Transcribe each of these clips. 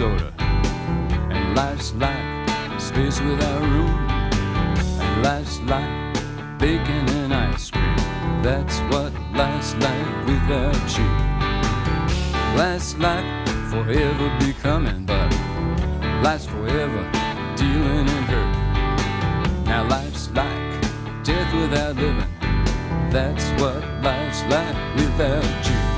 soda. And life's like space without room. And life's like bacon and ice cream. That's what life's like without you. Life's like forever becoming, but life's forever dealing in hurt. Now life's like death without living. That's what life's like without you.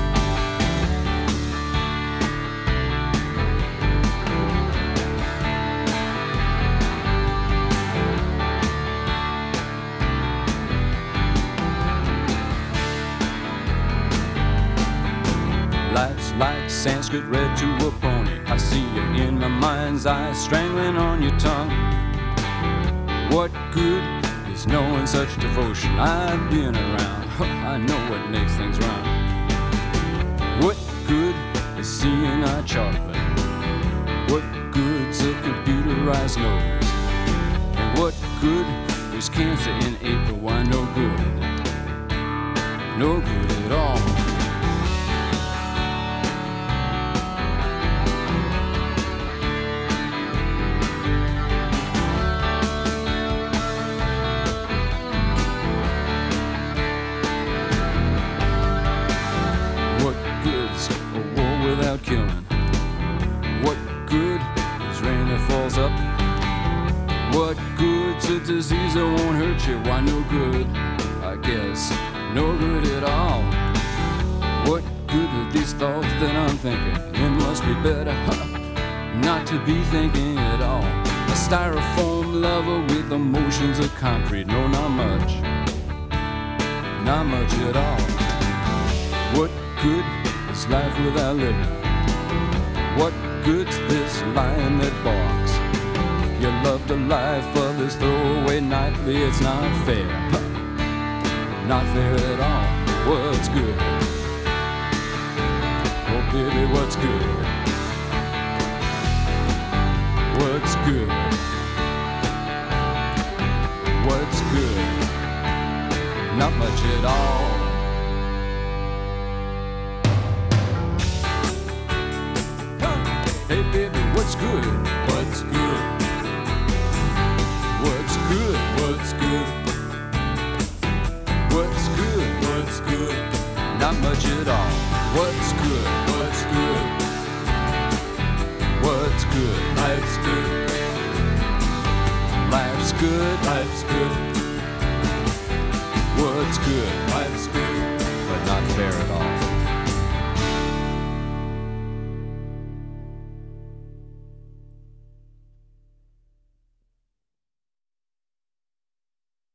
Life's like Sanskrit read to a pony. I see you in my mind's eye, strangling on your tongue. What good is knowing such devotion? I've been around, I know what makes things wrong. What good is seeing our chocolate? What good's a computerized nose? And what good is cancer in April? Why, no good. No good What good is rain that falls up? What good's a disease that won't hurt you? Why, no good, I guess. No good at all. What good are these thoughts that I'm thinking? It must be better not to be thinking at all. A styrofoam lover with emotions of concrete. No, not much. Not much at all. What good is life without living? What good's this lion that barks? You love the life of this throwaway nightly, it's not fair. Not fair at all. What's good? Oh, baby, what's good? What's good? What's good? Not much at all. Hey baby, what's good? What's good? What's good? What's good? What's good? What's good? Not much at all. What's good? What's good? What's good? Life's good. Life's good. Life's good. What's good? Life's good. But not fair at all.